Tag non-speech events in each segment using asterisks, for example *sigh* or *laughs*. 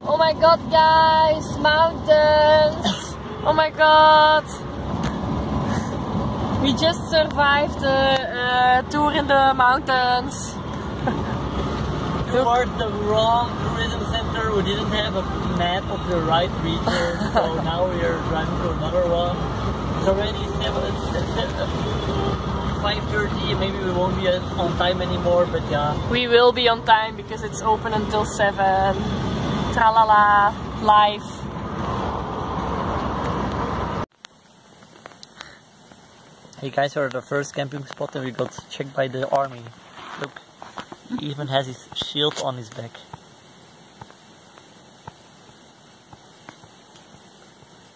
Oh my god, guys! Mountains! Oh my god! We just survived the uh, tour in the mountains. *laughs* we Towards the wrong tourism center, we didn't have a map of the right region, *laughs* so now we are driving to another one. It's already 7, it's, it's, uh, 5.30, maybe we won't be on time anymore, but yeah. We will be on time because it's open until 7. Tralala, live. Hey guys, we're at the first camping spot and we got checked by the army. Look, he even has his shield on his back.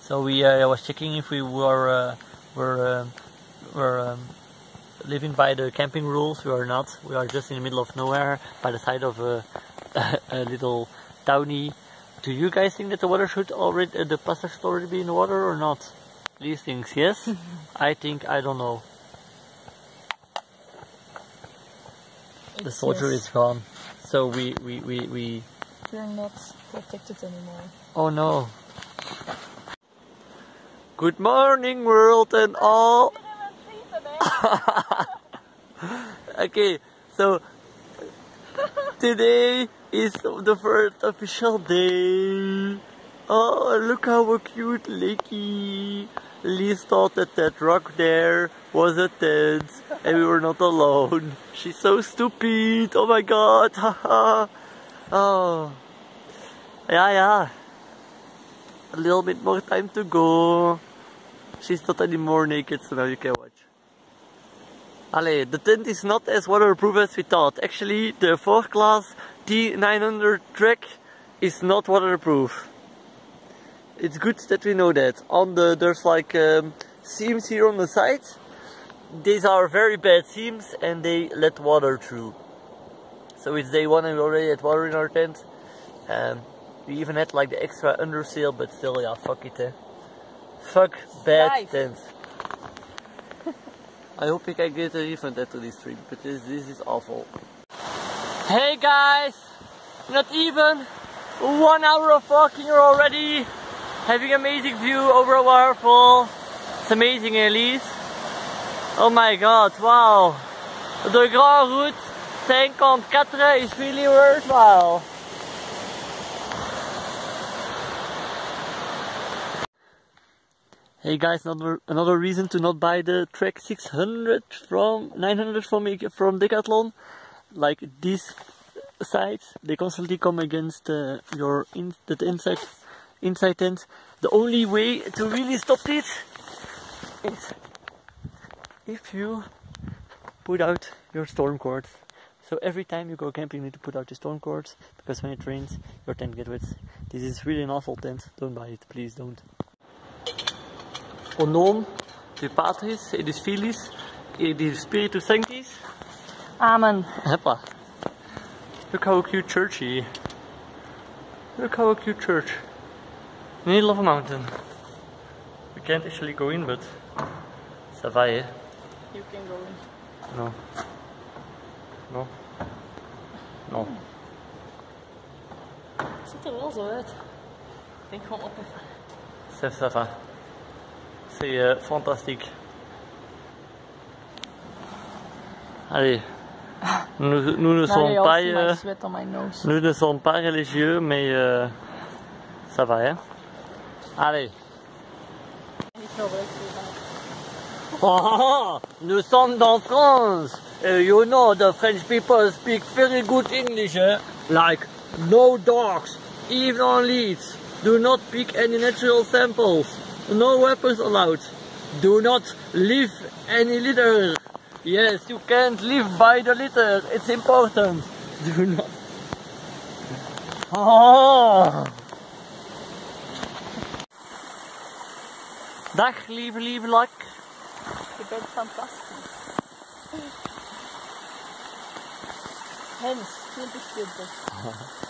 So we uh, was checking if we were uh, were um, were um, living by the camping rules. We are not. We are just in the middle of nowhere by the side of a, *laughs* a little towny. Do you guys think that the water should already uh, the pasta should already be in the water or not? These things, yes. *laughs* I think I don't know. the soldier yes. is gone, so we we we we. You're not protected anymore. Oh no. Good morning, world and all. *laughs* *laughs* okay, so today is the first official day. Oh, look how cute Lakey. Liz thought that that rock there was a tent and we were not alone. *laughs* She's so stupid. Oh my god. *laughs* Haha. oh. Yeah, yeah. A little bit more time to go. She's not anymore naked, so now you can watch. Allee, the tent is not as waterproof as we thought. Actually, the Forclaz T900 Trek is not waterproof. It's good that we know that. On the there's like um, seams here on the side. These are very bad seams and they let water through. So it's day one and we already had water in our tent. Um, we even had like the extra undersail, but still, yeah, fuck it, eh. Fuck bad Life. tents. I hope you can get a refund after this trip, but this, is awful. Hey guys! Not even one hour of walking already having amazing view over a waterfall. It's amazing, Elise. Oh my god, wow! The Grand Route 54 is really worthwhile. Hey guys, another another reason to not buy the Trek 600 from 900 from from Decathlon. Like these sides, they constantly come against uh, your in, the inside inside tent. The only way to really stop it is if you put out your storm cords. So every time you go camping, you need to put out your storm cords because when it rains, your tent gets wet. This is really an awful tent. Don't buy it, please don't. O nom de Patris et des Filis et des Spiritus Sanctis. Amen. Heppa. Look how cute churchy. Look how cute church. Middle of a mountain. We can't actually go in, but ça va, eh? You can go in. No. No. No. Het ziet er wel zo uit. Ik denk gewoon op even. Va. C'est euh, fantastique. Allez. Nous, nous ne sommes pas... euh. Nous ne sommes pas religieux, mais euh, ça va, hein? Allez. Oh, nous sommes dans France. You know, the French people speak very good English, eh? Like, no dogs, even on leads. Do not pick any natural samples. No weapons allowed. Do not leave any litter. Yes, you can't live by the litter. It's important. *laughs* Do not. Oh. Dag, lieve, lieve lak. Je bent fantastisch. Hens, 2020. *laughs*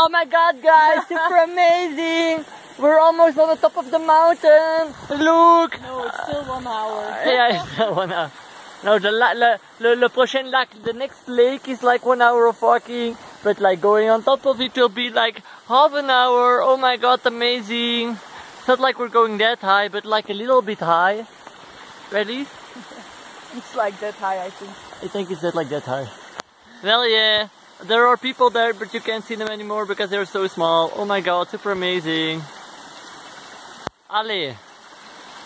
Oh my god, guys, super amazing! We're almost on the top of the mountain! Look! No, it's still one hour. Uh, yeah, it's one hour. No, the, la- la- le, le prochain lac, the next lake is like one hour of walking, but but like going on top of it will be like half an hour. Oh my god, amazing! It's not like we're going that high, but like a little bit high. Ready? *laughs* It's like that high, I think. I think it's that like that high. Well, yeah, there are people there, but you can't see them anymore because they're so small. Oh my god, super amazing. Ali,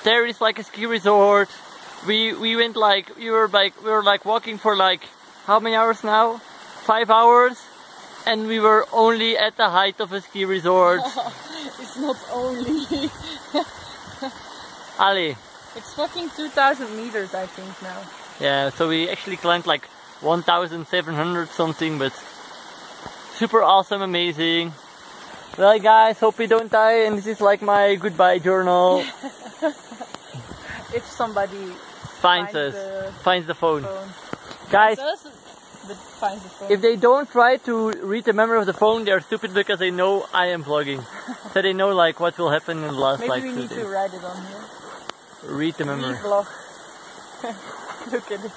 there is like a ski resort. We we went like we were like we were like walking for like how many hours now? Five hours, and we were only at the height of a ski resort. *laughs* it's not only. *laughs* Ali. It's fucking 2,000 meters, I think now. Yeah, so we actually climbed like 1,700 something, but super awesome, amazing. Well guys, hope we don't die and this is like my goodbye journal. *laughs* if somebody finds, finds us, the finds the phone. phone. Guys, us, but finds the phone. if they don't try to read the memory of the phone, they're stupid because they know I am vlogging. so they know like what will happen in the last Maybe like we two need days. to write it on here. Read the memory. Vlog. *laughs* Look at it.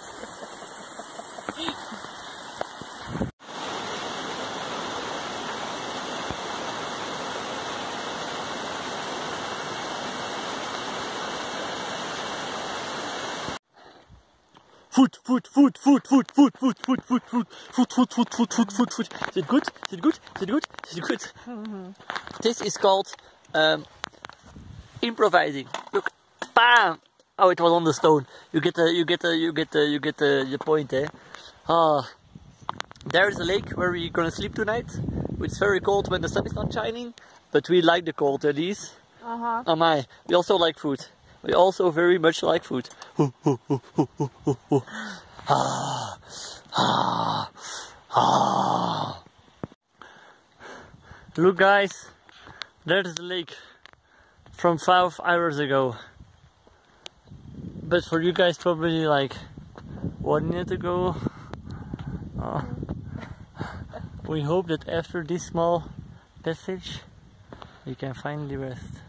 Food, food, food, food, food, food, food, food, food, food, food, food, food, food, food, food, food. Is it good? Is it good? Is it good? Is it good? This is called um, improvising. Look, bam! Oh, it was on the stone. You get the, you get the, you get the, you get the, the point, eh? Ah, there is a lake where we're gonna sleep tonight. It's very cold when the sun is not shining, but we like the cold at least. Uh huh. Oh my, we also like food. We also very much like food. Look guys, there's the lake from five hours ago. But for you guys probably like one minute ago. Oh. We hope that after this small passage we can finally rest.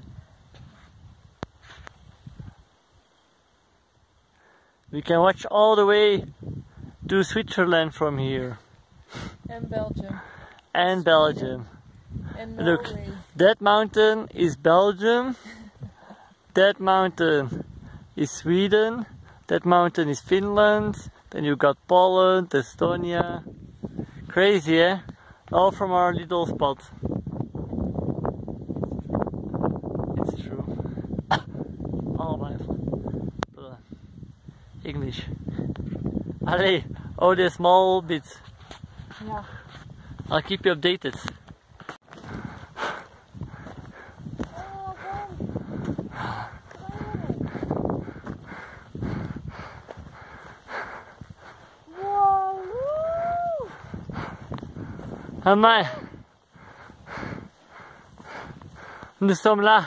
We can watch all the way to Switzerland from here And Belgium. and Belgium. And Look. That mountain is Belgium. That mountain is Sweden. That mountain is Finland. Then you got Poland, Estonia. Crazy, eh? All from our little spot. English. Allee, all the small bits. Yeah. I'll keep you updated. Amai. Nous sommes là.